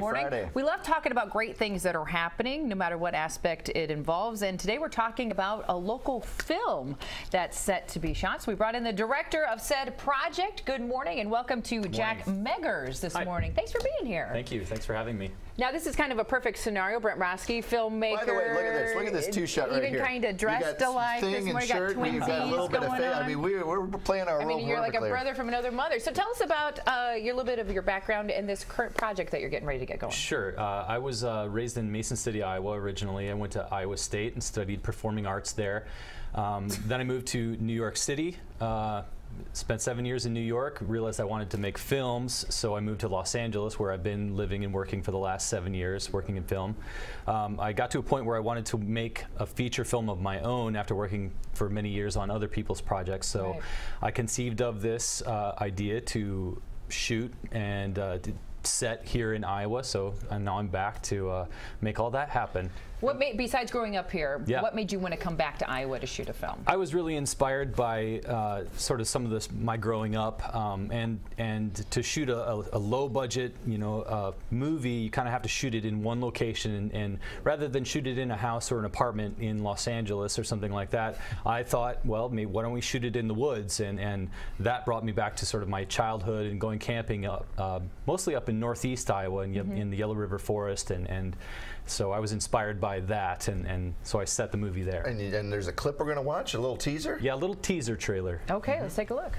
morning. Friday. We love talking about great things that are happening, no matter what aspect it involves. And today we're talking about a local film that's set to be shot. So we brought in the director of said project. Good morning and welcome to Jack Meggers this Hi. morning. Thanks for being here. Thank you. Thanks for having me. Now this is kind of a perfect scenario. Brent Roski, filmmaker. By the way, look at this. Look at this two shot right here. even kind of dressed got alike. Thing This morning got shirt, and got a twinsies little bit of going on. I mean, we're, we're playing our I role mean, you're like a brother from another mother. So tell us about uh, your little bit of your background in this current project that you're getting ready to get going. Sure. Uh, I was uh, raised in Mason City, Iowa originally. I went to Iowa State and studied performing arts there. Um, then I moved to New York City. Uh, spent seven years in New York. Realized I wanted to make films, so I moved to Los Angeles, where I've been living and working for the last seven years, working in film. Um, I got to a point where I wanted to make a feature film of my own after working for many years on other people's projects. So Right. I conceived of this uh, idea to shoot and uh, set here in Iowa. So and now I'm back to uh, make all that happen. What made, besides growing up here, Yeah. what made you want to come back to Iowa to shoot a film? I was really inspired by uh, sort of some of this my growing up, um, and and to shoot a, a, a low budget, you know, uh, movie, you kind of have to shoot it in one location, and, and rather than shoot it in a house or an apartment in Los Angeles or something like that, I thought, well, maybe why don't we shoot it in the woods, and and that brought me back to sort of my childhood and going camping up, uh, mostly up in northeast Iowa and in the Yellow River Forest, and and so I was inspired by that, and and so I set the movie there. And, and there's a clip we're going to watch, a little teaser. Yeah, a little teaser trailer. Okay, let's take a look.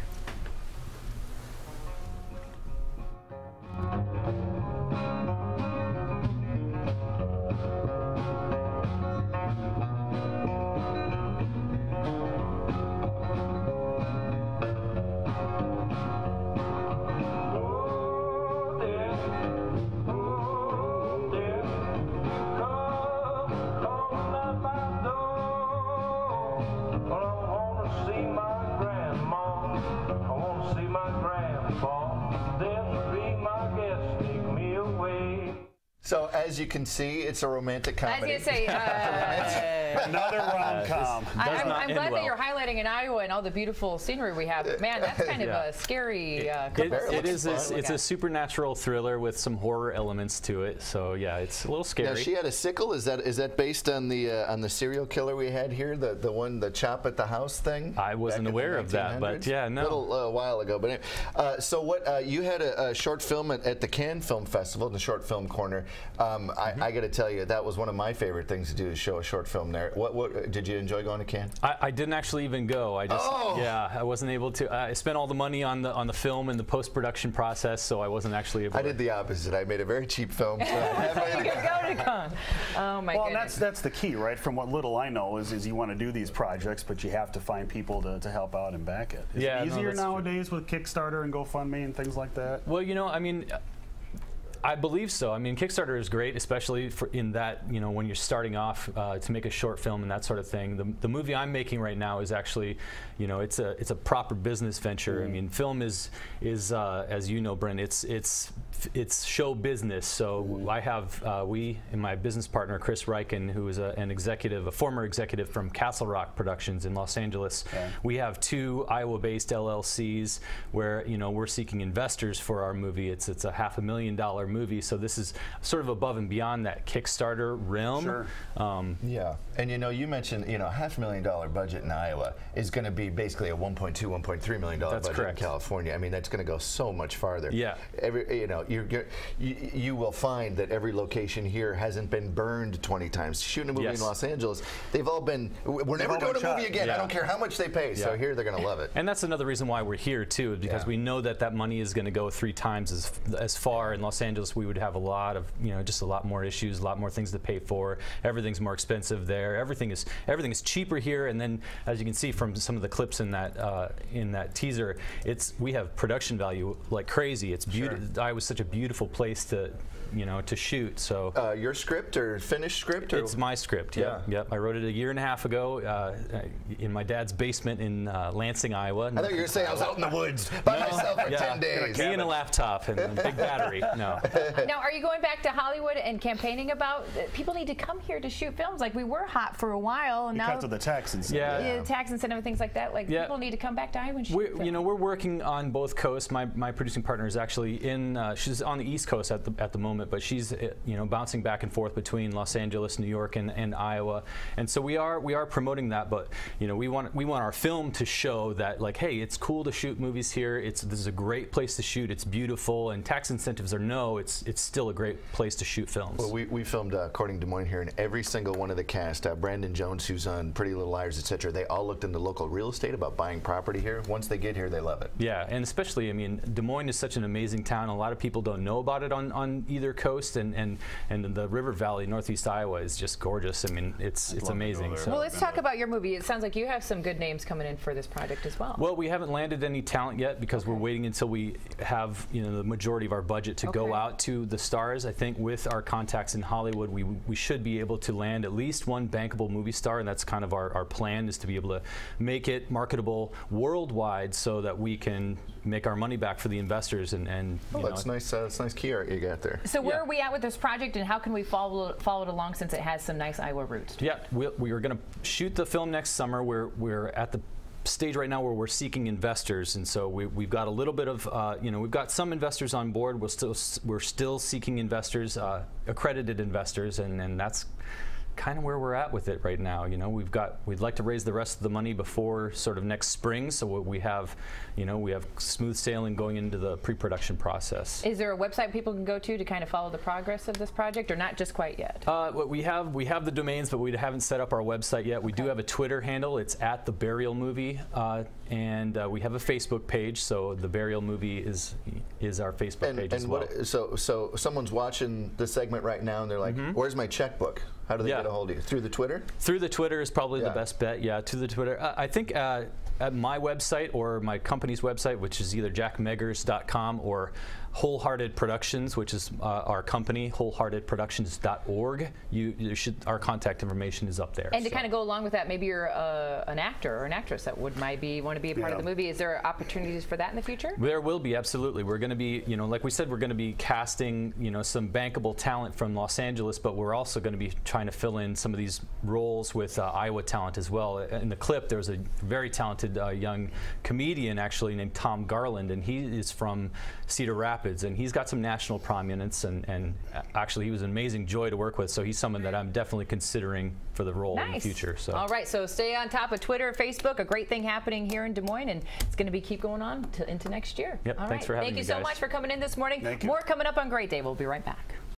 So as you can see, it's a romantic I was comedy. going to say, uh, Another rom com. I'm, I'm end glad that you're highlighting in Iowa and all the beautiful scenery we have. Man, that's kind Yeah. of a scary uh, It, couple It it looks is. fun. It's, it's a supernatural thriller with some horror elements to it. So yeah, it's a little Now scary. she had a sickle. Is that is that based on the uh, on the serial killer we had here, the the one the chop at the house thing? I wasn't back in the aware of that, but yeah, no. A little uh, while ago. But anyway, uh, so what? Uh, you had a, a short film at, at the Cannes Film Festival, in the short film corner. Um. I, I got to tell you, that was one of my favorite things to do is show a short film there. What what did you enjoy going to Cannes? I, I didn't actually even go. I just Oh! yeah, I wasn't able to. I spent all the money on the on the film and the post production process, so I wasn't actually able. I to- did the opposite. I made a very cheap film. So I have my- you could go to Cannes. Oh my Well, and goodness. that's that's the key, right? From what little I know is, is you want to do these projects, but you have to find people to, to help out and back it. Is Yeah, it no, easier true. nowadays with Kickstarter and GoFundMe and things like that? Well, you know, I mean, I believe so. I mean, Kickstarter is great, especially for in that you know when you're starting off uh, to make a short film and that sort of thing. The, the movie I'm making right now is actually, you know, it's a it's a proper business venture. I mean, film is is uh, as you know, Brent, it's it's it's show business. So I have uh, we and my business partner Chris Reichen, who is a, an executive, a former executive from Castle Rock Productions in Los Angeles. We have two Iowa-based LLCs where you know we're seeking investors for our movie. It's it's a half a million dollar movie, so this is sort of above and beyond that Kickstarter realm. Sure. Um, Yeah, and you know, you mentioned you know a half a million dollar budget in Iowa is going to be basically a 1.2, 1.3 million dollar budget correct. in California. I mean, that's going to go so much farther. Yeah. every you know, you're, you're, you you will find that every location here hasn't been burned 20 times. Shooting a movie Yes. in Los Angeles, they've all been. We're never all doing a been movie shot. again. I don't care how much they pay. So here they're going to love it. And that's another reason why we're here too, because Yeah. we know that that money is going to go three times as as far. In Los Angeles, we would have a lot of you know just a lot more issues, a lot more things to pay for. Everything's more expensive there. Everything is everything is cheaper here. And then, as you can see from some of the clips in that uh, in that teaser, it's we have production value like crazy. It's beautiful. I was such a beautiful place to you know to shoot. So. Uh, your script or finished script? Or? It's my script. Yep. Yeah. Yep. I wrote it a year and a half ago uh, in my dad's basement in uh, Lansing, Iowa. I thought you were going to say I was out in the woods by myself for 10 days. Me and a laptop and a big battery. No. now, are you going back to Hollywood and campaigning about uh, people need to come here to shoot films? Like we were hot for a while, and now Because of the tax incentive. Yeah. yeah, tax incentive and things like that. Like Yeah. people need to come back to Iowa and shoot We're, films. you know, we're working on both coasts. My, my producing partner is actually in. Uh, she's on the East Coast at the at the moment. It, but she's uh, you know bouncing back and forth between Los Angeles, New York, and, and Iowa, and so we are we are promoting that. But you know we want we want our film to show that like hey, it's cool to shoot movies here. It's this is a great place to shoot. It's beautiful, and tax incentives or no, it's it's still a great place to shoot films. Well, we, we filmed uh, According Des Moines here, and every single one of the cast, uh, Brandon Jones, who's on Pretty Little Liars, etc., they all looked into local real estate about buying property here. Once they get here, they love it. Yeah, and especially, I mean, Des Moines is such an amazing town. A lot of people don't know about it on, on either coast, and, and, and the River Valley, Northeast Iowa, is just gorgeous. I mean, it's it's love to go amazing. So. Well, let's talk about your movie. It sounds like you have some good names coming in for this project as well. Well, we haven't landed any talent yet because we're waiting until we have you know the majority of our budget to go out to the stars. I think with our contacts in Hollywood, we we should be able to land at least one bankable movie star, and that's kind of our, our plan is to be able to make it marketable worldwide so that we can make our money back for the investors and and you Oh, know, that's nice. Uh, that's nice key art you got there. so where yeah. are we at with this project, and how can we follow follow it along since it has some nice Iowa roots? Yeah, we, we are going to shoot the film next summer. We're we're at the stage right now where we're seeking investors, and so we, we've got a little bit of uh, you know we've got some investors on board. We're still we're still seeking investors, uh, accredited investors, and and that's kind of where we're at with it right now. You know, we've got we'd like to raise the rest of the money before sort of next spring, so we have you know we have smooth sailing going into the pre-production process. Is there a website people can go to to kind of follow the progress of this project, or not just quite yet? Uh, we have we have the domains, but we haven't set up our website yet. We do have a Twitter handle. It's at the Burial Movie, uh, and uh, we have a Facebook page. So the Burial Movie is is our Facebook And, page as and well. what? So so someone's watching the segment right now, and they're like, "Where's my checkbook? How do they. Yeah. get a hold of you? Through the Twitter? Through the Twitter is probably Yeah. the best bet. Yeah, to the Twitter. Uh, I think uh, at my website or my company's website, which is either jackmeggers.com or Wholehearted Productions, which is uh, our company, wholeheartedproductions.org. You, you should our contact information is up there. And to kind of go along with that, maybe you're uh, an actor or an actress that would might be want to be a part of the movie. Is there opportunities for that in the future? There will be absolutely. We're going to be, you know, like we said, we're going to be casting, you know, some bankable talent from Los Angeles, but we're also going to be trying to fill in some of these roles with uh, Iowa talent as well. In the clip, there's a very talented uh, young comedian actually named Tom Garland, and he is from Cedar Rapids, and he's got some national prominence, and, and uh, actually he was an amazing joy to work with. So he's someone that I'm definitely considering for the role in the future. So. All right, so stay on top of Twitter, Facebook. A great thing happening here in Des Moines, and it's going to be keep going on to, into next year. Yep, All thanks right. for having Thank me, you so guys. much for coming in this morning. Thank you. More coming up on Great Day. We'll be right back.